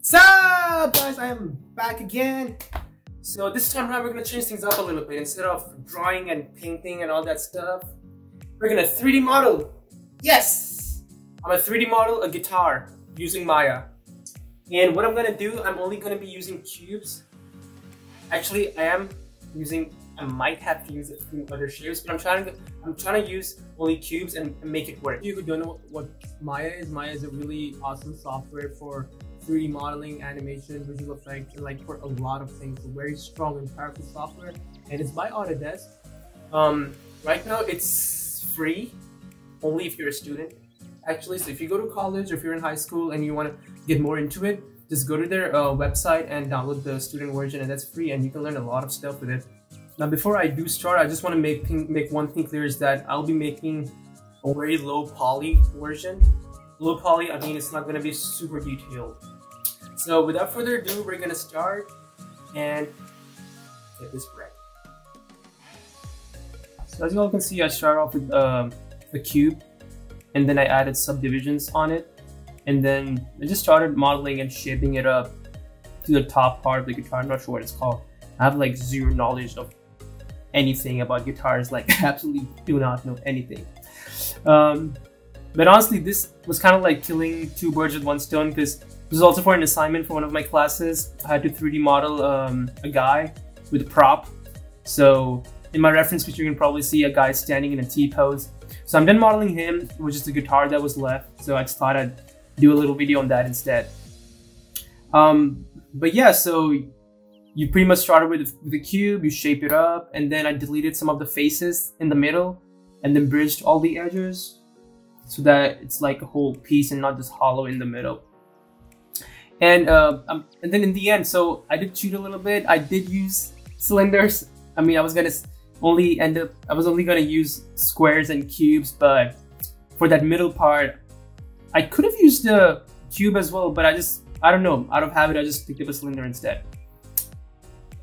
What's up, guys? I am back again. So this time around, we're gonna change things up a little bit. Instead of drawing and painting and all that stuff, we're gonna 3D model. Yes! I'm a 3D model a guitar using Maya. And what I'm gonna do, I'm only gonna be using cubes. Actually, I am using, I might have to use a few other shapes, but I'm trying to, I'm trying to use only cubes and, make it work. If you don't know what Maya is, Maya is a really awesome software for 3D modeling, animation, visual effects, and like for a lot of things. Very strong and powerful software, and it's by Autodesk. Um, right now it's free, only if you're a student. Actually, so if you go to college or if you're in high school and you want to get more into it, just go to their uh, website and download the student version, and that's free, and you can learn a lot of stuff with it. Now, before I do start, I just want to make make one thing clear is that I'll be making a very low poly version. Low poly, I mean, it's not going to be super detailed. So, without further ado, we're going to start and get this bread. So as you all can see, I start off with um, a cube, and then I added subdivisions on it, and then I just started modeling and shaping it up to the top part of the guitar. I'm not sure what it's called. I have like zero knowledge of anything about guitars, like I absolutely do not know anything. Um, but honestly, this was kind of like killing two birds with one stone because this was also for an assignment for one of my classes. I had to 3D model um, a guy with a prop. So in my reference picture, you can probably see a guy standing in a T pose. So I'm done modeling him, which is the guitar that was left. So I just thought I'd do a little video on that instead. Um, but yeah, so you pretty much started with, with a cube, you shape it up, and then I deleted some of the faces in the middle, and then bridged all the edges so that it's like a whole piece and not just hollow in the middle. And uh, um, and then in the end, so I did cheat a little bit. I did use cylinders. I mean, I was gonna only end up, I was only gonna use squares and cubes, but for that middle part, I could have used the cube as well, but I just, I don't know, out of habit, I just picked up a cylinder instead.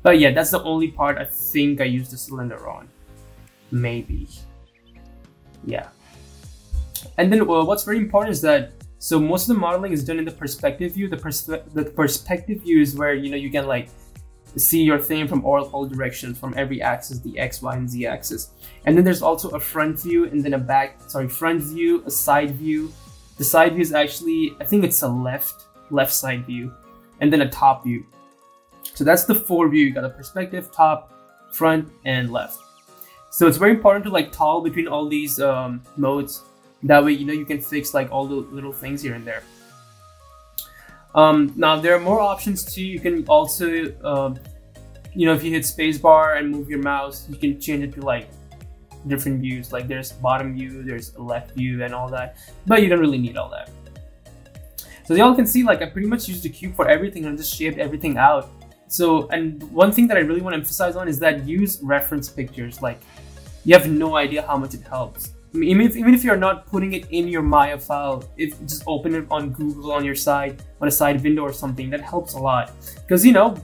But yeah, that's the only part I think I used the cylinder on. Maybe. Yeah. And then well, what's very important is that so most of the modeling is done in the perspective view. The, perspe the perspective view is where you know you can like see your thing from all, all directions, from every axis, the X, Y, and Z axis. And then there's also a front view and then a back, sorry, front view, a side view. The side view is actually, I think it's a left, left side view, and then a top view. So that's the four view. You got a perspective, top, front, and left. So it's very important to like toggle between all these um, modes. That way, you know, you can fix like all the little things here and there. Um, now there are more options too. You can also, um, you know, if you hit spacebar and move your mouse, you can change it to like different views. Like there's bottom view, there's left view, and all that. But you don't really need all that. So y'all can see, like I pretty much used the cube for everything and just shaped everything out. So, and one thing that I really want to emphasize on is that use reference pictures. Like, you have no idea how much it helps. Even if, even if you're not putting it in your Maya file, if just open it on Google on your side, on a side window or something, that helps a lot. Because, you know,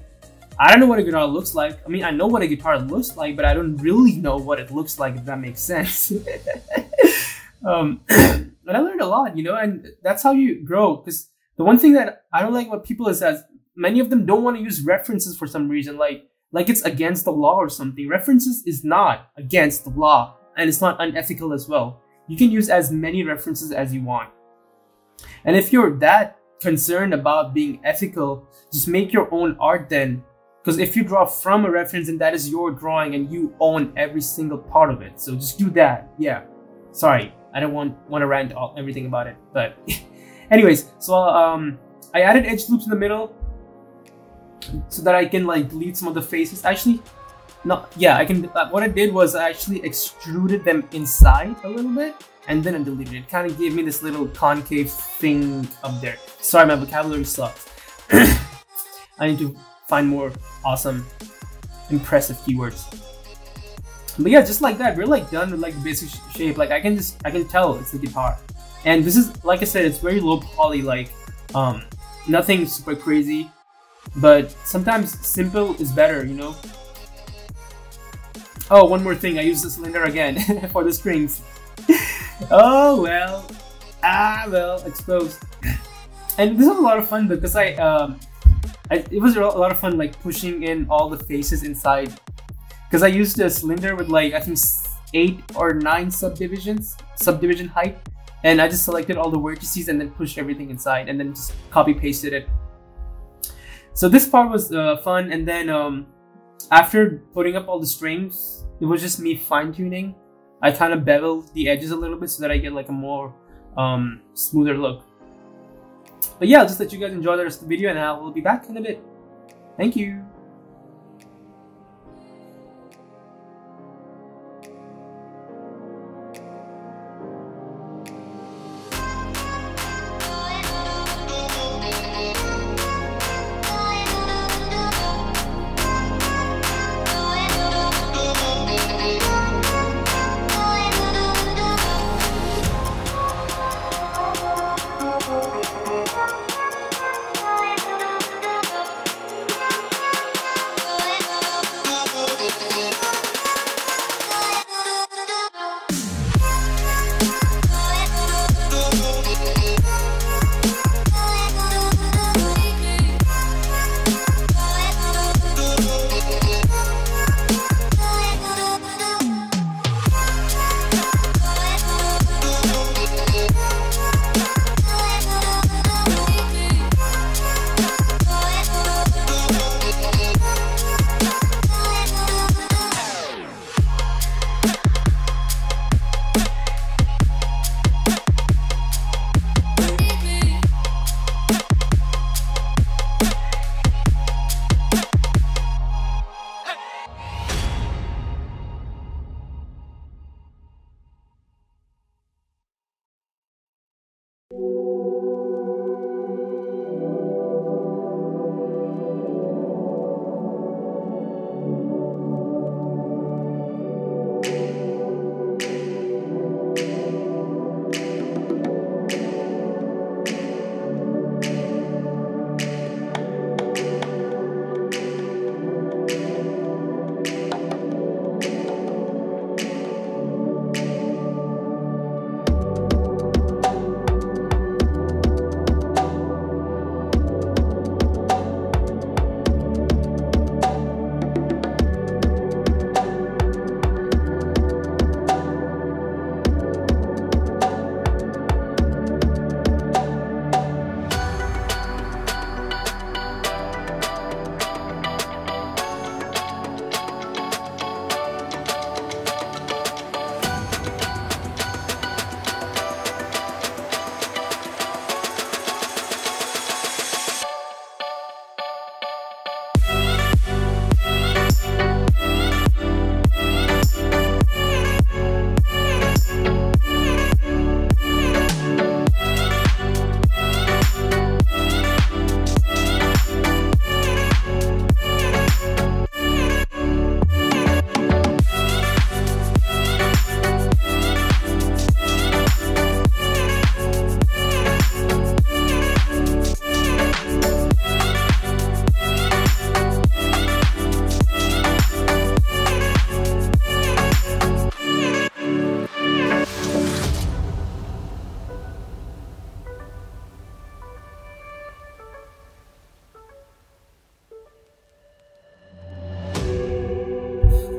I don't know what a guitar looks like. I mean, I know what a guitar looks like, but I don't really know what it looks like, if that makes sense. um, but I learned a lot, you know, and that's how you grow. Because the one thing that I don't like about people is that many of them don't want to use references for some reason, like like it's against the law or something. References is not against the law, and it's not unethical as well. You can use as many references as you want. And if you're that concerned about being ethical, just make your own art then. Because if you draw from a reference and that is your drawing and you own every single part of it. So just do that. Yeah. Sorry, I don't want want to rant all, everything about it. But anyways, so um, I added edge loops in the middle so that I can like delete some of the faces. Actually, no, yeah, I can. Uh, what I did was I actually extruded them inside a little bit and then I deleted it. Kind of gave me this little concave thing up there. Sorry, my vocabulary sucks. I need to find more awesome, impressive keywords. But yeah, just like that, we're like done with like the basic sh shape. Like I can just, I can tell it's the guitar. And this is, like I said, it's very low poly, like um, nothing super crazy. But sometimes simple is better, you know? Oh, one more thing, I use the cylinder again for the strings. oh well, ah well, exposed. and this was a lot of fun because I, um, I it was a lot of fun like pushing in all the faces inside because I used a cylinder with like I think eight or nine subdivisions, subdivision height, and I just selected all the vertices and then pushed everything inside and then just copy pasted it. So this part was uh, fun, and then um, after putting up all the strings, it was just me fine tuning. I kind of beveled the edges a little bit so that I get like a more um, smoother look. But yeah, I'll just let you guys enjoy the rest of the video and I will be back in a bit. Thank you.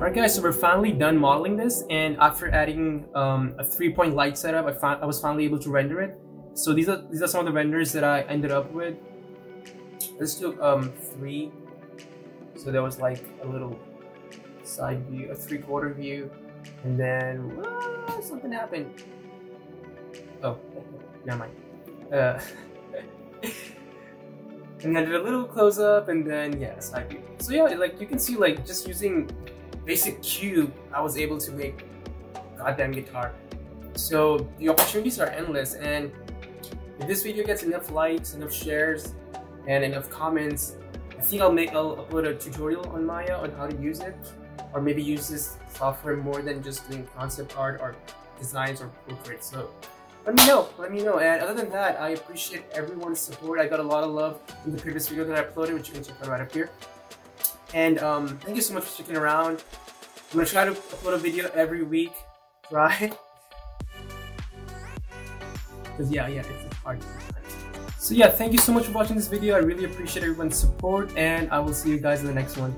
Alright guys, so we're finally done modeling this and after adding um, a three-point light setup, I, I was finally able to render it. So these are these are some of the renders that I ended up with. This took um, three. So there was like a little side view, a three-quarter view, and then uh, something happened. Oh, never mind. Uh, and then I did a little close up, and then yeah, side view. So yeah, like you can see, like just using basic cube, I was able to make goddamn guitar. So the opportunities are endless and if this video gets enough likes, enough shares, and enough comments, I think I'll make I'll upload a tutorial on Maya on how to use it, or maybe use this software more than just doing concept art or designs or portraits. So let me know, let me know. And other than that, I appreciate everyone's support. I got a lot of love in the previous video that I uploaded, which you can check out right up here. And um, thank you so much for sticking around. I'm gonna try to upload a video every week. Try. Because yeah, yeah, it's, hard. So yeah, thank you so much for watching this video. I really appreciate everyone's support and I will see you guys in the next one.